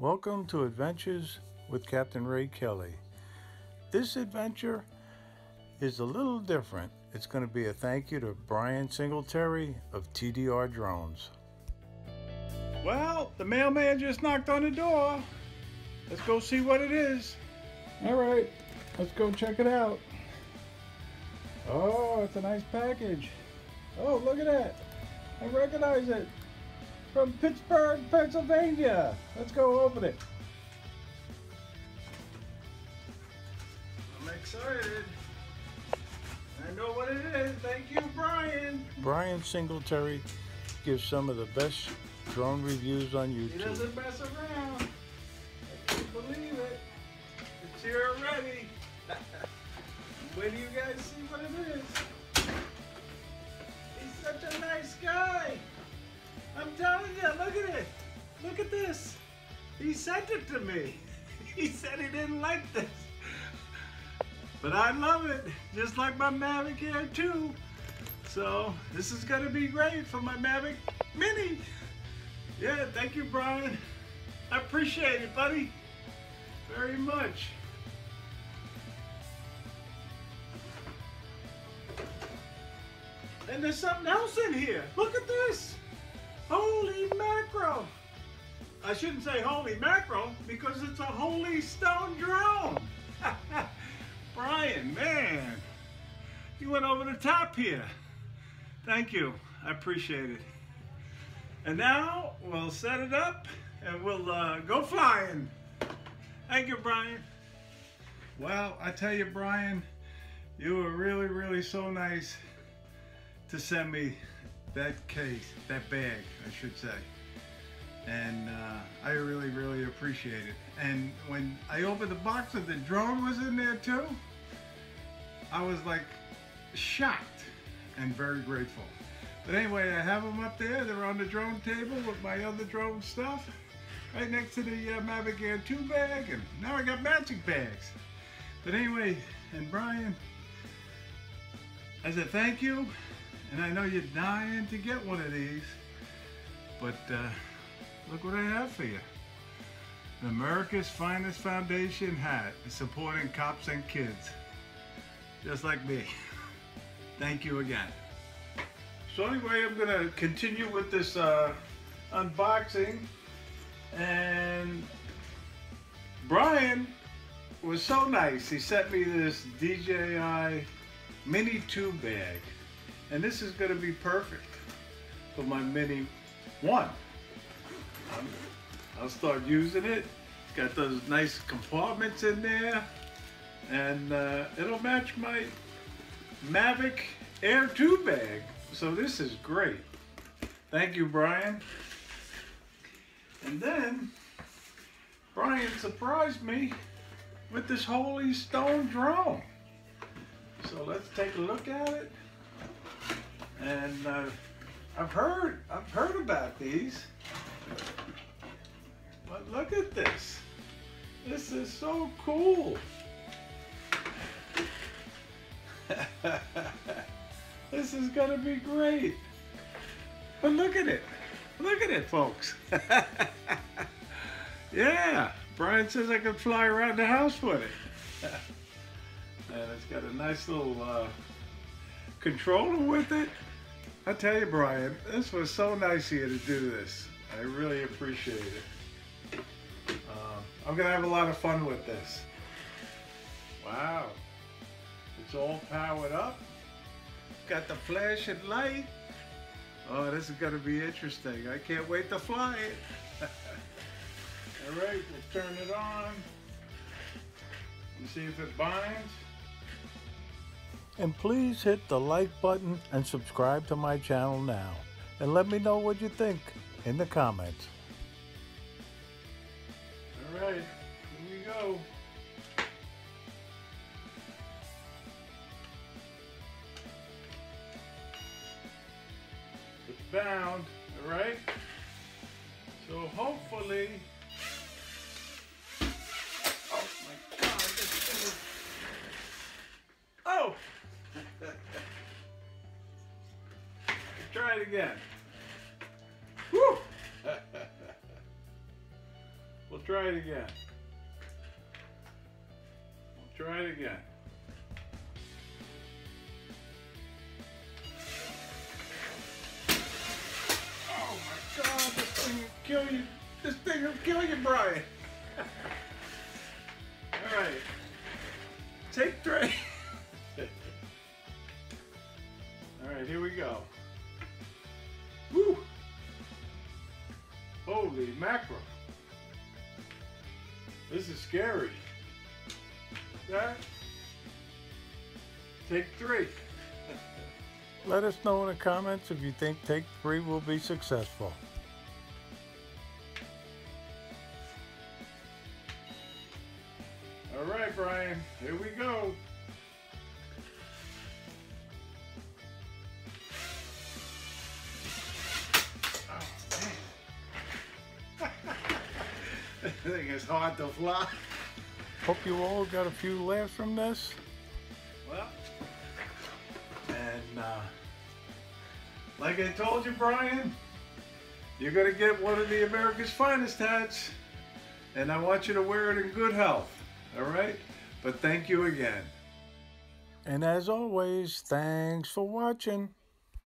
Welcome to Adventures with Captain Ray Kelly. This adventure is a little different. It's going to be a thank you to Brian Singletary of TDR Drones. Well, the mailman just knocked on the door. Let's go see what it is. All right, let's go check it out. Oh, it's a nice package. Oh, look at that. I recognize it. From Pittsburgh, Pennsylvania. Let's go open it. I'm excited. I know what it is. Thank you, Brian. Brian Singletary gives some of the best drone reviews on YouTube. He doesn't mess around. I can't believe it. It's here already. Wait do you guys see what it is. He's such a nice guy. I'm telling you, look at it. Look at this. He sent it to me. He said he didn't like this. But I love it, just like my Mavic Air 2. So this is gonna be great for my Mavic Mini. Yeah, thank you, Brian. I appreciate it, buddy, very much. And there's something else in here. Look at this. Holy mackerel. I shouldn't say holy mackerel because it's a holy stone drone. Brian, man, you went over the top here. Thank you. I appreciate it. And now we'll set it up and we'll uh, go flying. Thank you, Brian. Well, I tell you, Brian, you were really, really so nice to send me that case, that bag, I should say. And uh, I really, really appreciate it. And when I opened the box and the drone was in there too, I was like shocked and very grateful. But anyway, I have them up there. They're on the drone table with my other drone stuff. Right next to the uh, Mavic Air 2 bag. And now I got magic bags. But anyway, and Brian, as a thank you, and I know you're dying to get one of these, but uh, look what I have for you. The America's Finest Foundation hat is supporting cops and kids, just like me. Thank you again. So anyway, I'm gonna continue with this uh, unboxing. And Brian was so nice. He sent me this DJI Mini 2 bag. And this is gonna be perfect for my Mini 1. I'll start using it. It's got those nice compartments in there. And uh, it'll match my Mavic Air 2 bag. So this is great. Thank you, Brian. And then Brian surprised me with this Holy Stone drone. So let's take a look at it. And uh, I've heard, I've heard about these. But look at this. This is so cool. This is gonna be great. But look at it. Look at it, folks. yeah, Brian says I can fly around the house with it. and it's got a nice little uh, controller with it. I tell you, Brian, this was so nice of you to do this. I really appreciate it. Uh, I'm gonna have a lot of fun with this. Wow. It's all powered up. Got the flashing light. Oh, this is gonna be interesting. I can't wait to fly it. All right, we'll turn it on and see if it binds. And please hit the like button and subscribe to my channel now. And let me know what you think in the comments. All right, here we go. It's bound, all right? So hopefully, Try again. Woo! We'll try it again. We'll try it again. Oh my God, this thing will kill you. This thing will kill you, Brian. All right. Take three. All right, here we go. Holy mackerel. This is scary. That. Take three. Let us know in the comments if you think take three will be successful. All right, Brian, here we go. Is hard to fly. Hope you all got a few laughs from this. Well, and uh, like I told you, Brian, you're going to get one of the America's finest hats, and I want you to wear it in good health, all right? But thank you again. And as always, thanks for watching.